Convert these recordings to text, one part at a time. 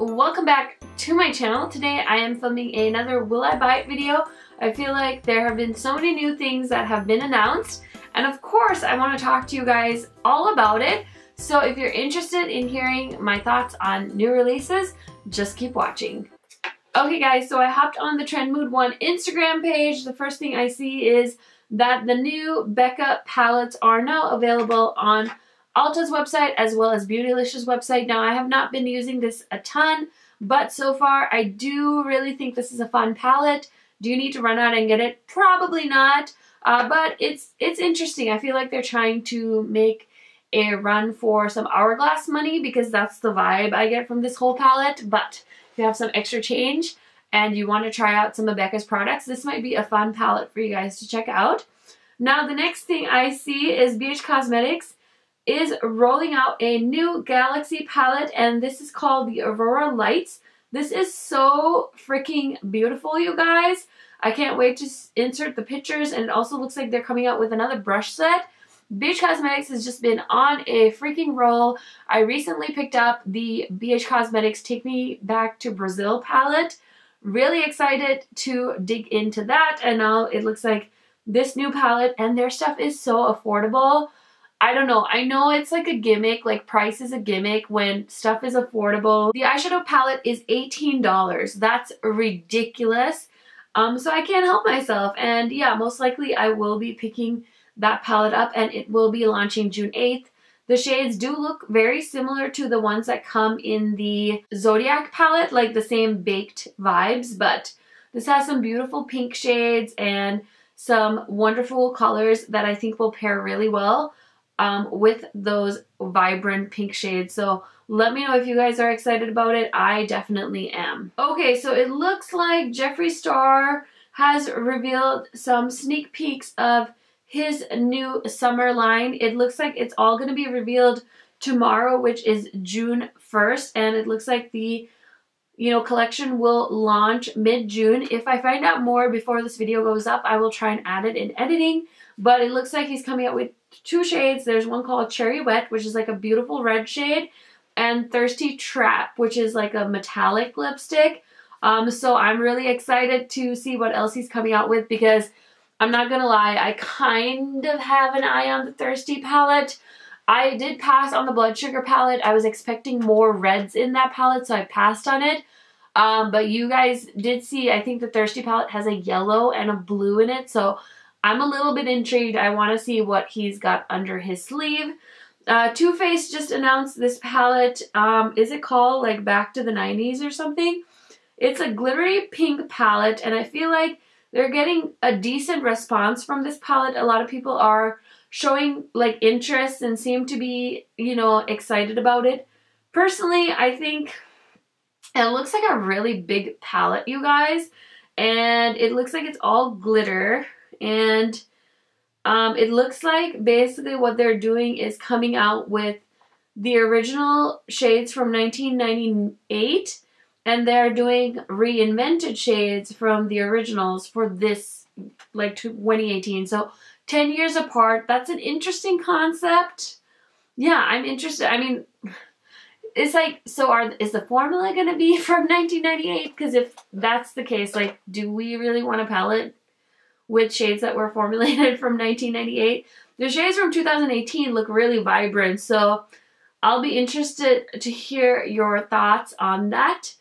welcome back to my channel. Today I am filming another Will I Buy It video. I feel like there have been so many new things that have been announced and of course I want to talk to you guys all about it. So if you're interested in hearing my thoughts on new releases, just keep watching. Okay guys, so I hopped on the Trend Mood 1 Instagram page. The first thing I see is that the new Becca palettes are now available on Ulta's website as well as Beautylish's website. Now I have not been using this a ton, but so far I do really think this is a fun palette. Do you need to run out and get it? Probably not, uh, but it's it's interesting. I feel like they're trying to make a run for some hourglass money because that's the vibe I get from this whole palette. But if you have some extra change and you want to try out some of Becca's products, this might be a fun palette for you guys to check out. Now the next thing I see is BH Cosmetics is rolling out a new Galaxy palette and this is called the Aurora Lights. This is so freaking beautiful, you guys. I can't wait to insert the pictures and it also looks like they're coming out with another brush set. BH Cosmetics has just been on a freaking roll. I recently picked up the BH Cosmetics Take Me Back to Brazil palette. Really excited to dig into that and now it looks like this new palette and their stuff is so affordable. I don't know. I know it's like a gimmick, like price is a gimmick when stuff is affordable. The eyeshadow palette is $18. That's ridiculous. Um, so I can't help myself. And yeah, most likely I will be picking that palette up and it will be launching June 8th. The shades do look very similar to the ones that come in the Zodiac palette, like the same baked vibes, but this has some beautiful pink shades and some wonderful colors that I think will pair really well um, with those vibrant pink shades. So let me know if you guys are excited about it. I definitely am. Okay, so it looks like Jeffree Star has revealed some sneak peeks of his new summer line. It looks like it's all going to be revealed tomorrow, which is June 1st. And it looks like the you know, collection will launch mid-June. If I find out more before this video goes up, I will try and add it in editing. But it looks like he's coming out with two shades. There's one called Cherry Wet, which is like a beautiful red shade, and Thirsty Trap, which is like a metallic lipstick. Um, so I'm really excited to see what else he's coming out with because I'm not gonna lie, I kind of have an eye on the Thirsty palette. I did pass on the Blood Sugar palette. I was expecting more reds in that palette, so I passed on it. Um, but you guys did see, I think the Thirsty palette has a yellow and a blue in it, so I'm a little bit intrigued. I want to see what he's got under his sleeve. Uh, Too Faced just announced this palette. Um, is it called like Back to the 90s or something? It's a glittery pink palette and I feel like they're getting a decent response from this palette. A lot of people are showing like interest and seem to be, you know, excited about it. Personally, I think it looks like a really big palette, you guys. And it looks like it's all glitter and um, it looks like basically what they're doing is coming out with the original shades from 1998 and they're doing reinvented shades from the originals for this like 2018 so 10 years apart that's an interesting concept. Yeah i'm interested i mean it's like so are is the formula going to be from 1998 because if that's the case like do we really want a palette with shades that were formulated from 1998. The shades from 2018 look really vibrant, so I'll be interested to hear your thoughts on that.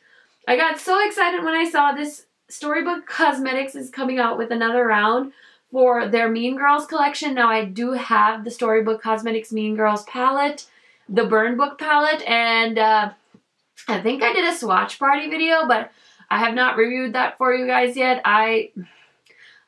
I got so excited when I saw this Storybook Cosmetics is coming out with another round for their Mean Girls collection. Now I do have the Storybook Cosmetics Mean Girls palette, the Burn Book palette, and uh, I think I did a swatch party video, but I have not reviewed that for you guys yet. I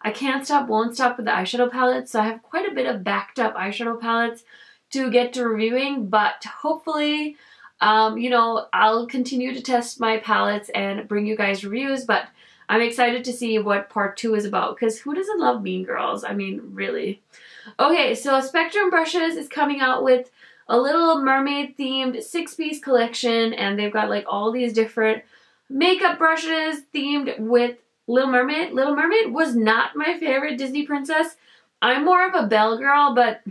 I can't stop, won't stop with the eyeshadow palettes, so I have quite a bit of backed up eyeshadow palettes to get to reviewing, but hopefully, um, you know, I'll continue to test my palettes and bring you guys reviews, but I'm excited to see what part two is about, because who doesn't love Mean Girls? I mean, really. Okay, so Spectrum Brushes is coming out with a Little Mermaid themed six-piece collection, and they've got like all these different makeup brushes themed with Little Mermaid. Little Mermaid was not my favorite Disney princess. I'm more of a Belle girl, but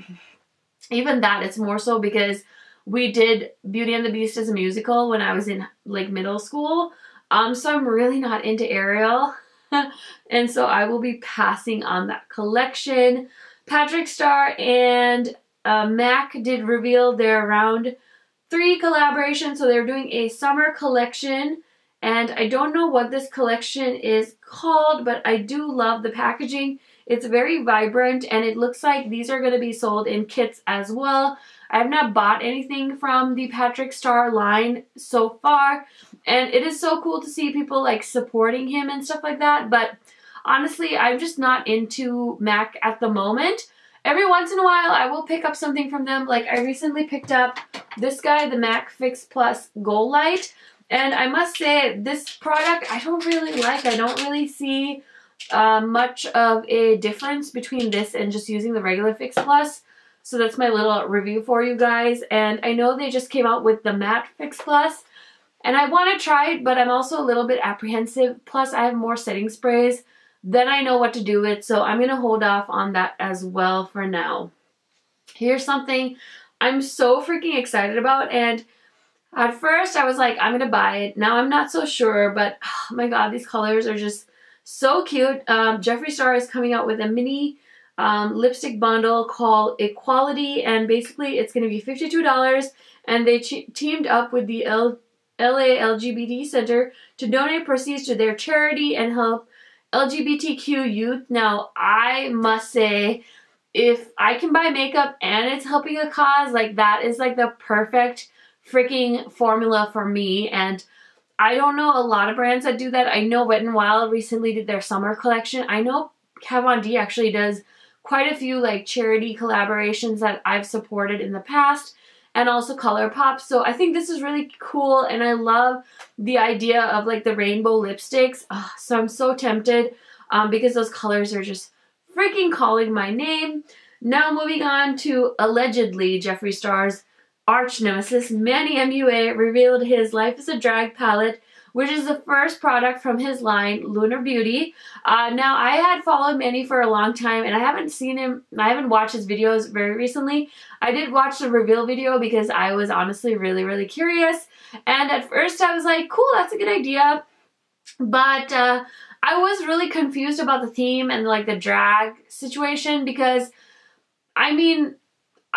even that, it's more so because we did Beauty and the Beast as a musical when I was in like middle school. Um, so I'm really not into Ariel. and so I will be passing on that collection. Patrick Starrr and uh, MAC did reveal their round three collaboration. So they're doing a summer collection. And I don't know what this collection is called, but I do love the packaging. It's very vibrant and it looks like these are going to be sold in kits as well. I have not bought anything from the Patrick Starrr line so far. And it is so cool to see people like supporting him and stuff like that. But honestly, I'm just not into MAC at the moment. Every once in a while, I will pick up something from them. Like I recently picked up this guy, the MAC Fix Plus Gold Light. And I must say, this product I don't really like. I don't really see uh, much of a difference between this and just using the regular Fix Plus. So that's my little review for you guys. And I know they just came out with the Matte Fix Plus. And I want to try it, but I'm also a little bit apprehensive. Plus, I have more setting sprays. Then I know what to do with. So I'm going to hold off on that as well for now. Here's something I'm so freaking excited about. And at first, I was like, I'm to buy it. Now I'm not so sure. But oh my god, these colors are just so cute. Um, Jeffree Star is coming out with a mini um, lipstick bundle called Equality, and basically it's to be $52, and they teamed up with the L LA LGBT Center to donate proceeds to their charity and help LGBTQ youth. Now, I must say, if I can buy makeup and it's helping a cause, like that is like the perfect freaking formula for me, and I don't know a lot of brands that do that. I know Wet n Wild recently did their summer collection. I know Kat D actually does quite a few like charity collaborations that I've supported in the past and also ColourPop. So I think this is really cool and I love the idea of like the rainbow lipsticks. Oh, so I'm so tempted um, because those colors are just freaking calling my name. Now moving on to allegedly Jeffree Star's arch nemesis, Manny MUA, revealed his Life as a Drag palette, which is the first product from his line, Lunar Beauty. Uh, now, I had followed Manny for a long time, and I haven't seen him, I haven't watched his videos very recently. I did watch the reveal video because I was honestly really, really curious. And at first, I was like, cool, that's a good idea. But uh, I was really confused about the theme and like the drag situation because, I mean,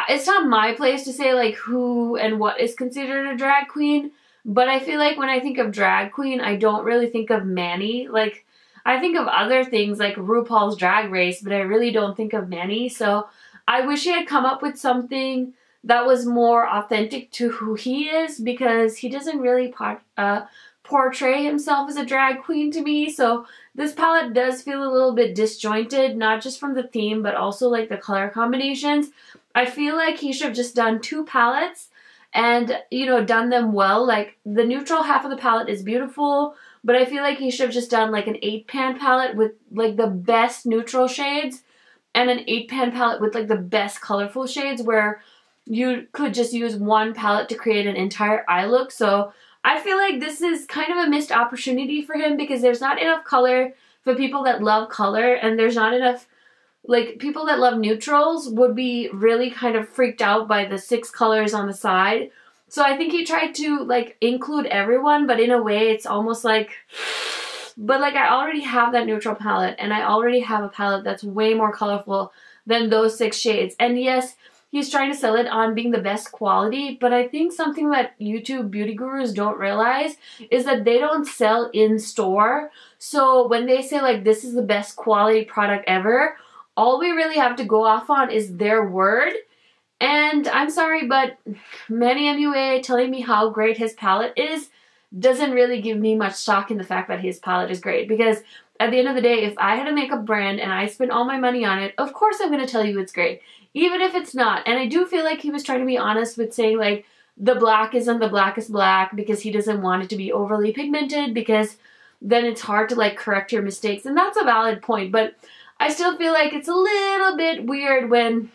it's not my place to say like who and what is considered a drag queen, but I feel like when I think of drag queen, I don't really think of Manny. Like I think of other things like RuPaul's Drag Race, but I really don't think of Manny. So I wish he had come up with something that was more authentic to who he is because he doesn't really uh, portray himself as a drag queen to me. So this palette does feel a little bit disjointed, not just from the theme, but also like the color combinations. I feel like he should have just done two palettes and, you know, done them well. Like, the neutral half of the palette is beautiful, but I feel like he should have just done, like, an 8-pan palette with, like, the best neutral shades and an 8-pan palette with, like, the best colorful shades where you could just use one palette to create an entire eye look. So, I feel like this is kind of a missed opportunity for him because there's not enough color for people that love color and there's not enough like people that love neutrals would be really kind of freaked out by the six colors on the side. So I think he tried to like include everyone, but in a way it's almost like but like I already have that neutral palette and I already have a palette that's way more colorful than those six shades. And yes, he's trying to sell it on being the best quality, but I think something that YouTube beauty gurus don't realize is that they don't sell in store. So when they say like this is the best quality product ever, all we really have to go off on is their word. And I'm sorry, but Manny MUA telling me how great his palette is doesn't really give me much stock in the fact that his palette is great. Because at the end of the day, if I had a makeup brand and I spent all my money on it, of course I'm going to tell you it's great. Even if it's not. And I do feel like he was trying to be honest with saying like, the black isn't the blackest black because he doesn't want it to be overly pigmented because then it's hard to like correct your mistakes. And that's a valid point. But I still feel like it's a little bit weird when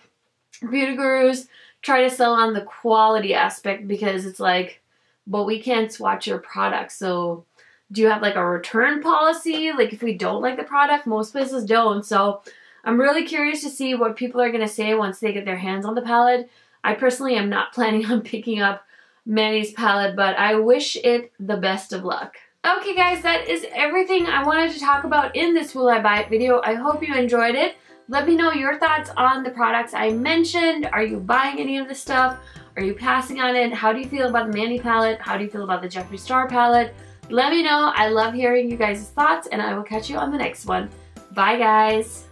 beauty gurus try to sell on the quality aspect because it's like, but we can't swatch your product. So do you have like a return policy? Like if we don't like the product, most places don't. So I'm really curious to see what people are going to say once they get their hands on the palette. I personally am not planning on picking up Manny's palette, but I wish it the best of luck. Okay guys, that is everything I wanted to talk about in this Will I Buy It video. I hope you enjoyed it. Let me know your thoughts on the products I mentioned. Are you buying any of this stuff? Are you passing on it? How do you feel about the Manny palette? How do you feel about the Jeffree Star palette? Let me know. I love hearing you guys' thoughts and I will catch you on the next one. Bye guys!